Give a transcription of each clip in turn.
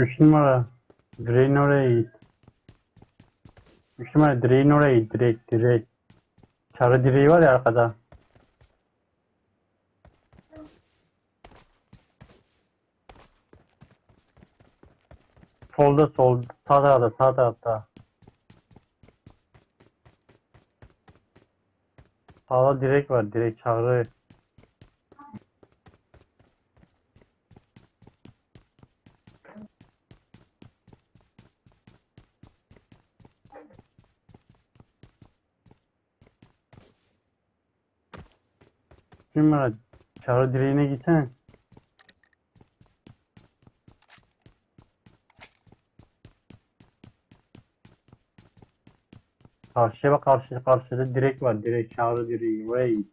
Üç numara. Direğin oraya git. Üç numara direğin oraya git. Direkt direkt. Çarı direği var ya arkada. Solda sol. Sağ tarafta sağ tarafta. Sağda direk var. Direk çağrı. Üç numara. Çağrı direğine gitsene. Karşıya bak karşı karşıda direk var. Direk çağrı direği. Oraya git.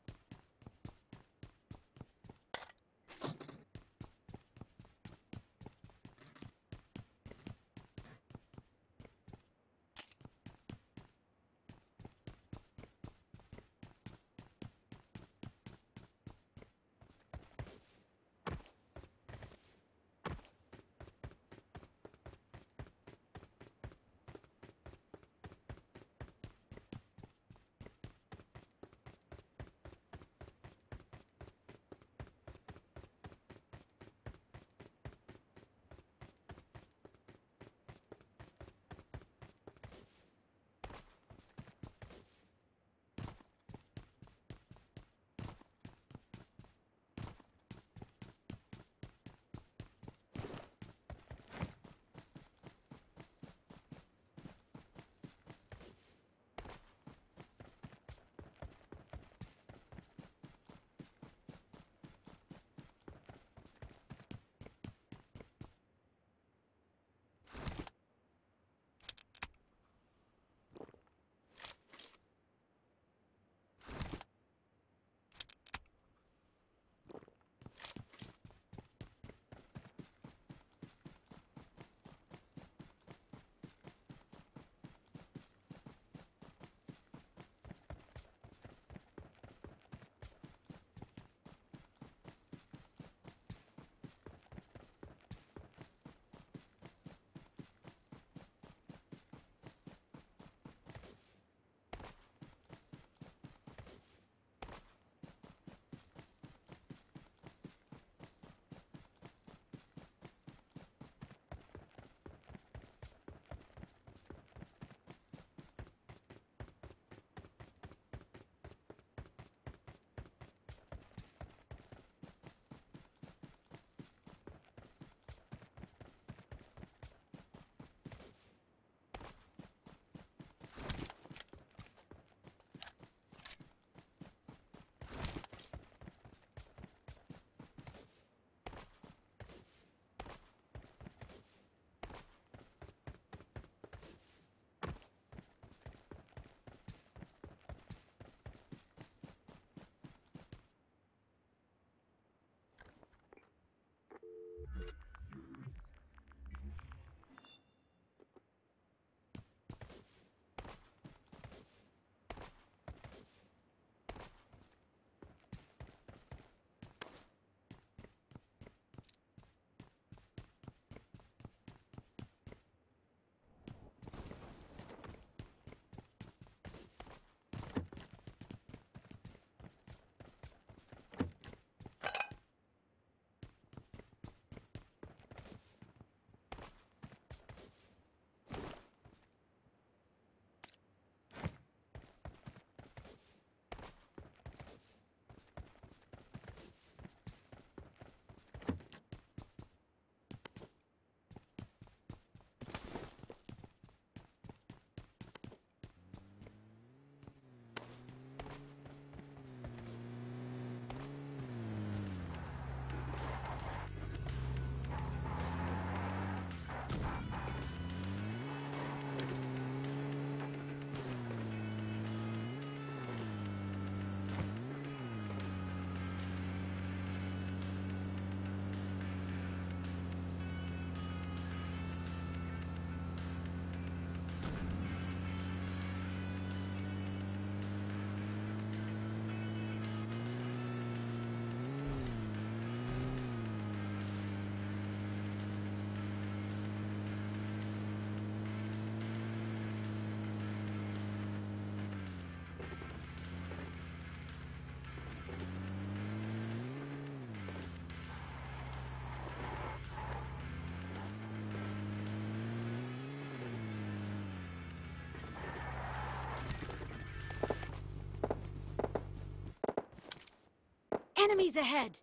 Enemies ahead!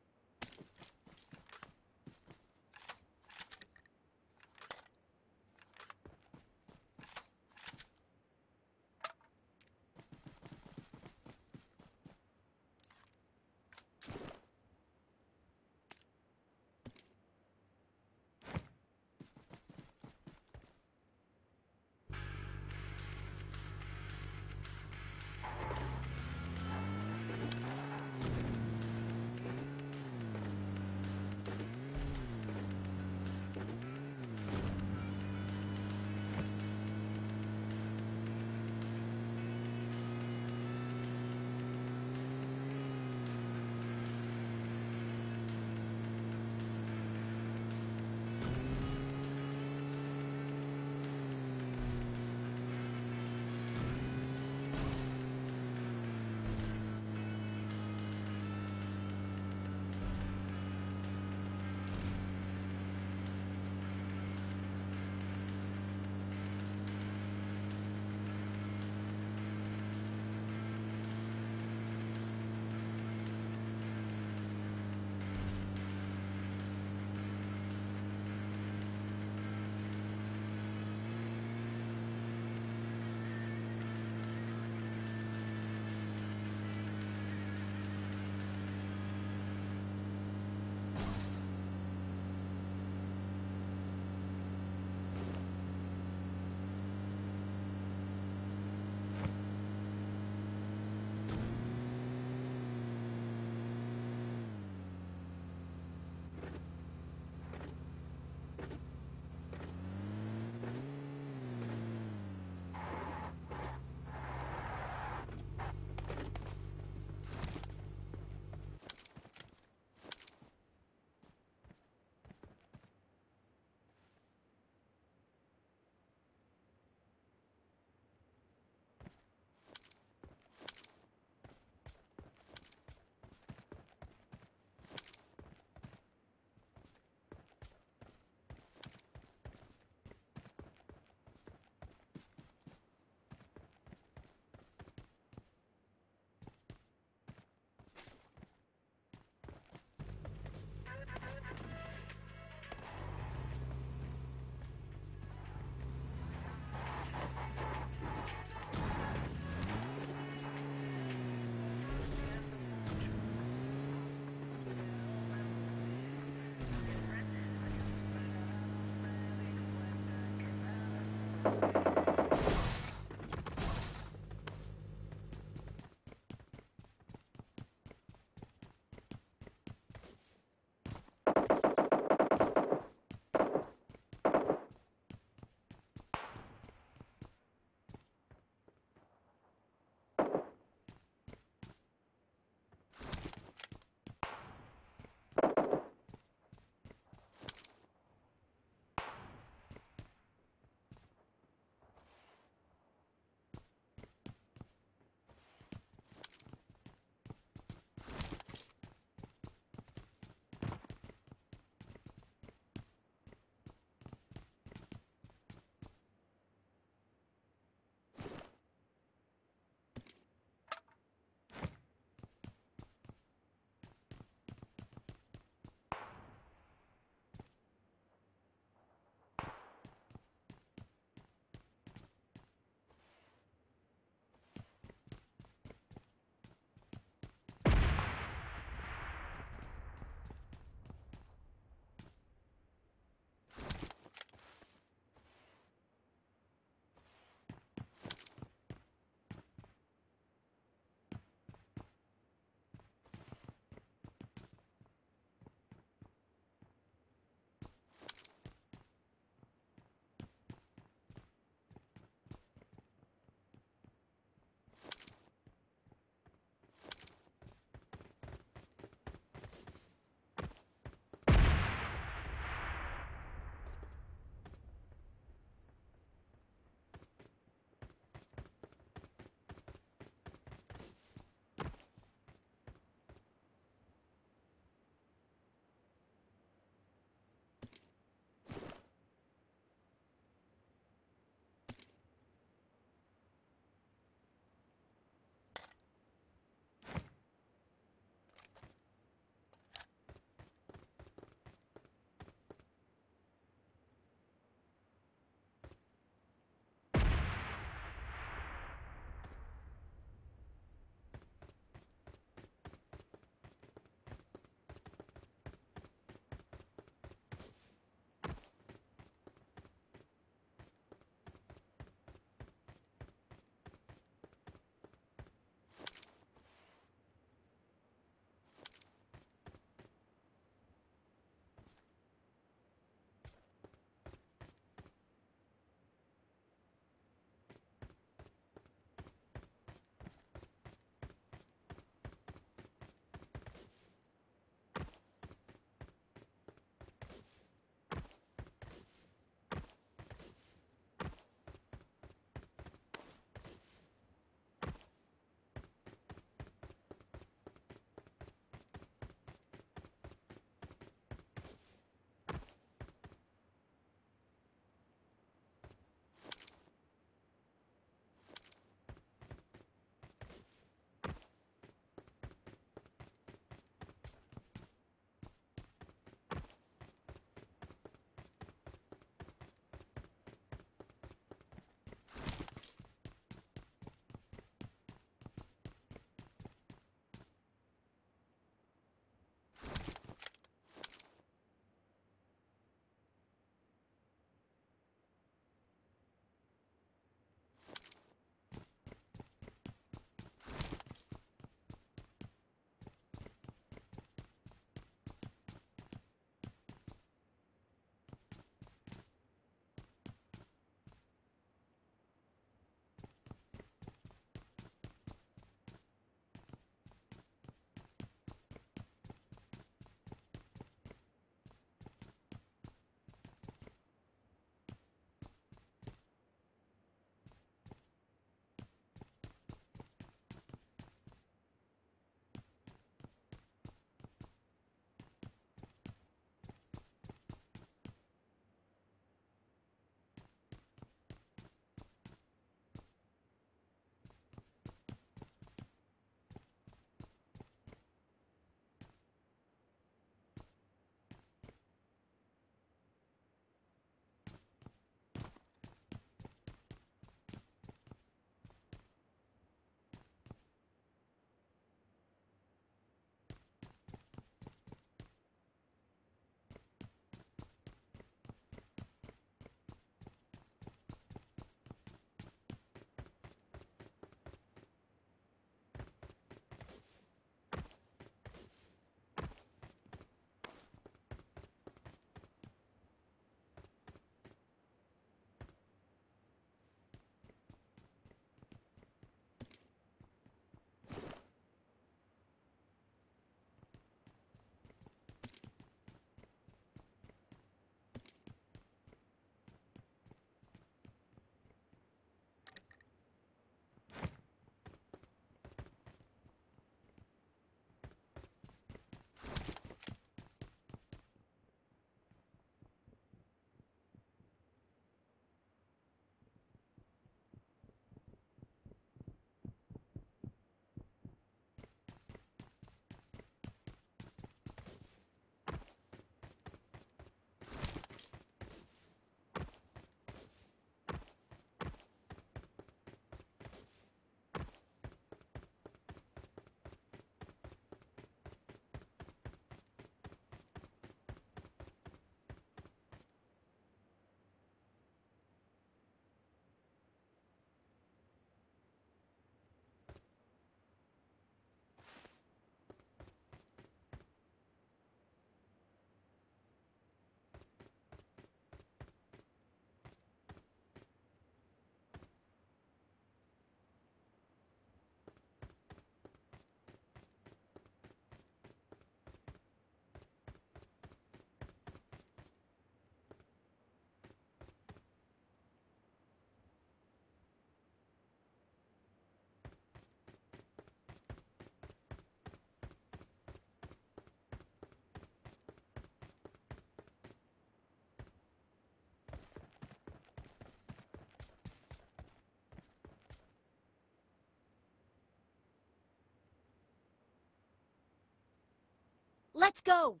Let's go.